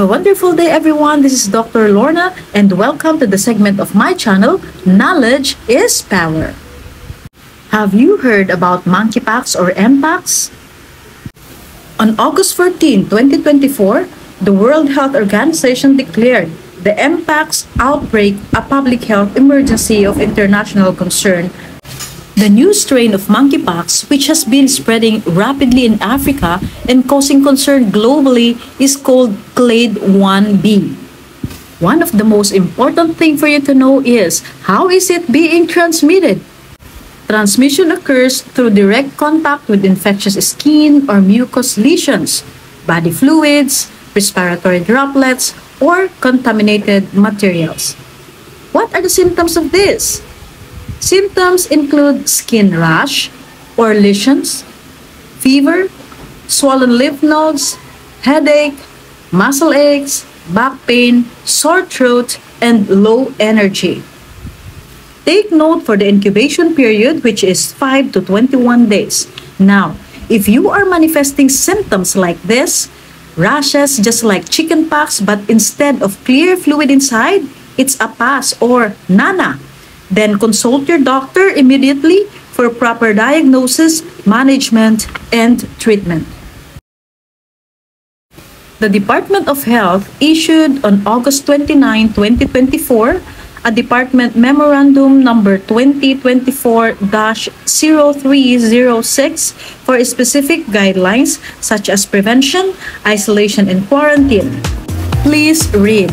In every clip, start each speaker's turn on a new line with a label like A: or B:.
A: Have a wonderful day, everyone. This is Dr. Lorna, and welcome to the segment of my channel, Knowledge is Power. Have you heard about monkeypox or mpox? On August 14, 2024, the World Health Organization declared the mpox outbreak a public health emergency of international concern the new strain of monkeypox, which has been spreading rapidly in Africa and causing concern globally, is called Clade 1b. One of the most important thing for you to know is how is it being transmitted? Transmission occurs through direct contact with infectious skin or mucous lesions, body fluids, respiratory droplets, or contaminated materials. What are the symptoms of this? Symptoms include skin rash or lesions, fever, swollen lymph nodes, headache, muscle aches, back pain, sore throat, and low energy. Take note for the incubation period, which is 5 to 21 days. Now, if you are manifesting symptoms like this, rashes just like chickenpox, but instead of clear fluid inside, it's a pus or nana then consult your doctor immediately for proper diagnosis, management, and treatment. The Department of Health issued on August 29, 2024, a Department Memorandum Number 2024-0306 for specific guidelines such as prevention, isolation, and quarantine. Please read.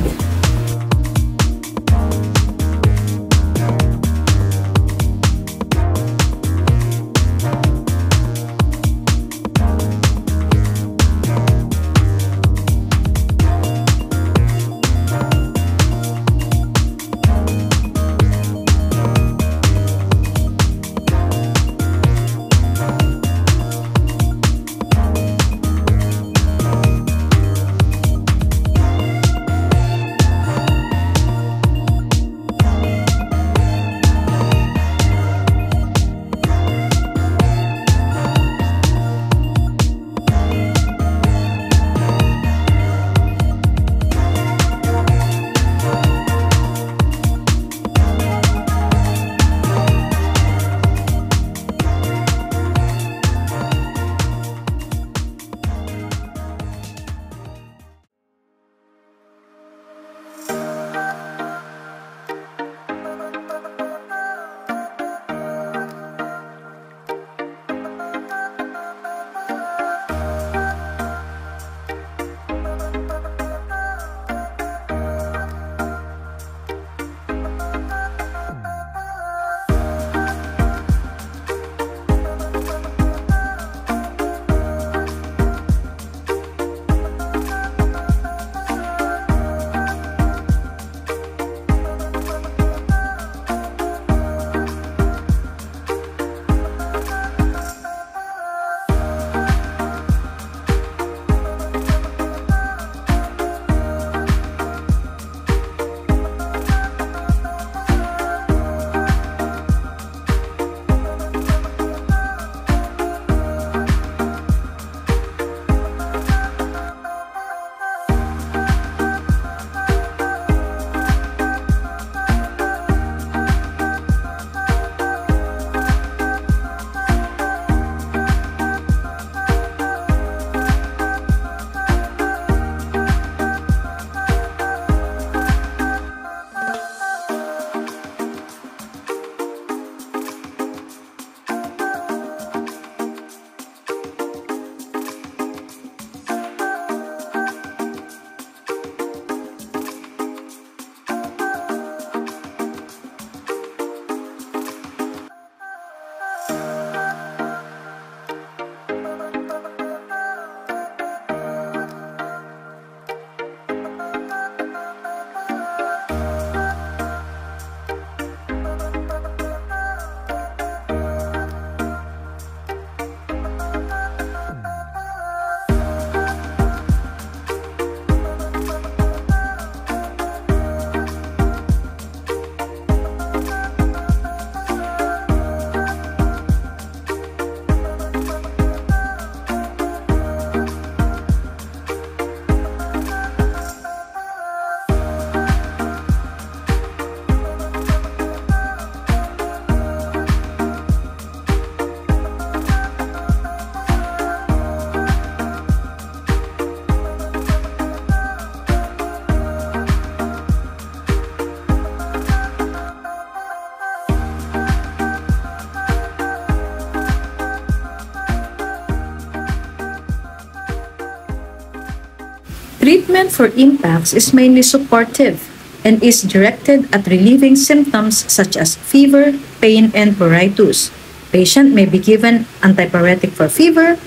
A: Treatment for mpox is mainly supportive and is directed at relieving symptoms such as fever, pain, and pruritus. Patient may be given antipyretic for fever,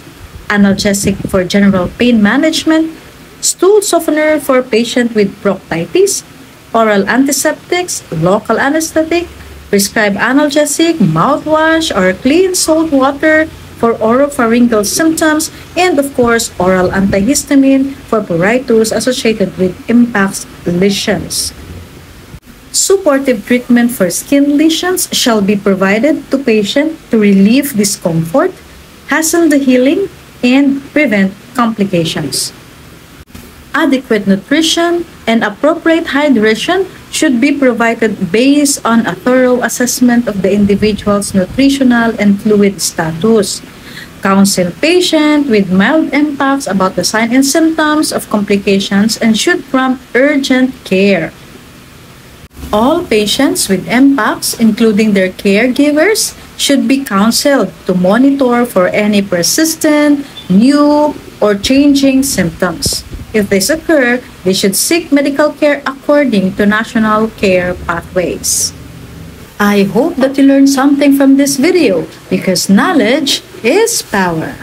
A: analgesic for general pain management, stool softener for patient with proctitis, oral antiseptics, local anesthetic, prescribe analgesic, mouthwash, or clean salt water for oropharyngeal symptoms, and of course, oral antihistamine for pruritus associated with mpox lesions. Supportive treatment for skin lesions shall be provided to patient to relieve discomfort, hasten the healing, and prevent complications. Adequate nutrition and appropriate hydration should be provided based on a thorough assessment of the individual's nutritional and fluid status. Counsel patient with mild mpox about the signs and symptoms of complications and should prompt urgent care. All patients with mpox, including their caregivers, should be counseled to monitor for any persistent, new, or changing symptoms. If this occur, they should seek medical care according to national care pathways. I hope that you learned something from this video because knowledge is power.